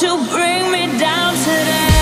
To bring me down today?